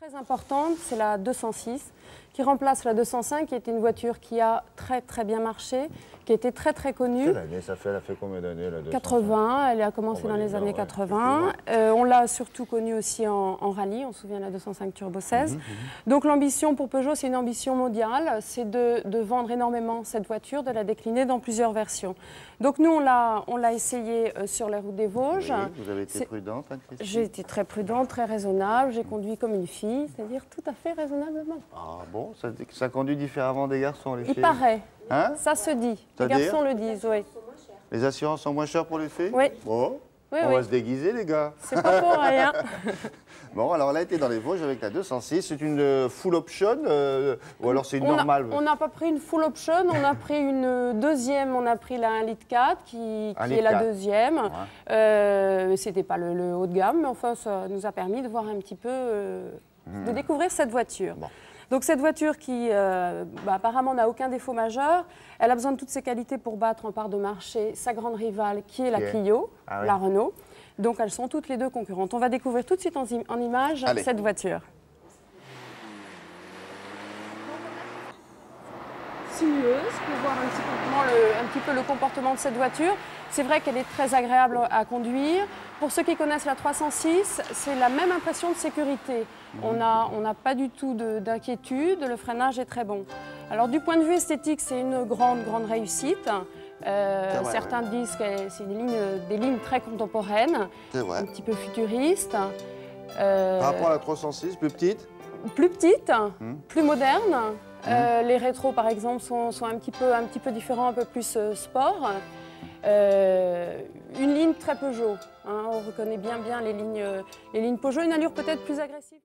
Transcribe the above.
très importante, c'est la 206, qui remplace la 205, qui était une voiture qui a très très bien marché, qui était très très connue. Quelle année ça fait Elle a fait combien d'années la 205 80, elle a commencé Oh, dans les années ouais, 80. Euh, on l'a surtout connue aussi en, en rallye, on se souvient de la 205 Turbo 16. Donc l'ambition pour Peugeot, c'est une ambition mondiale, c'est de, de vendre énormément cette voiture, de la décliner dans plusieurs versions. Donc nous, on l'a essayé euh, sur les routes des Vosges. Oui, vous avez été prudente, hein, J'ai été très prudente, très raisonnable, j'ai conduit comme une fille, c'est-à-dire tout à fait raisonnablement. Ah bon, ça, ça conduit différemment des garçons, les Il filles paraît, Hein ça se dit, les garçons le disent, oui. Les assurances sont moins chères pour les filles Oui. Bon, Oui, on oui. va se déguiser, les gars. C'est pas pour rien. Bon, alors elle a été dans les Vosges avec la 206. C'est une euh, full option euh, ou alors c'est une On a- normale On n'a pas pris une full option, on a pris une deuxième, on a pris la 1 litre 4 qui, est la 4. deuxième. Ouais. Euh, C'était pas le, le haut de gamme, mais enfin ça nous a permis de voir un petit peu, euh, de découvrir cette voiture. Bon. Donc cette voiture qui euh, bah, apparemment n'a aucun défaut majeur, elle a besoin de toutes ses qualités pour battre en part de marché sa grande rivale qui est la Clio, Ah oui. la Renault. Donc elles sont toutes les deux concurrentes. On va découvrir tout de suite en, en image Allez. cette voiture. Sinueuse pour voir un petit, peu, le, un petit peu le comportement de cette voiture. C'est vrai qu'elle est très agréable à conduire. Pour ceux qui connaissent la 306, c'est la même impression de sécurité. On n'a on pas du tout de- d'inquiétude, le freinage est très bon. Alors du point de vue esthétique, c'est une grande, grande réussite. Euh, vrai, certains disent que c'est des lignes, des lignes très contemporaines, un petit peu futuristes. Euh, Par rapport à la 306, plus petite? Plus petite, Hmm. plus moderne. Euh, les rétros, par exemple, sont, un, petit peu, différents, un peu plus euh, sport. Euh, une ligne très Peugeot. hein, on reconnaît bien les lignes, les lignes Peugeot. Une allure peut-être plus agressive.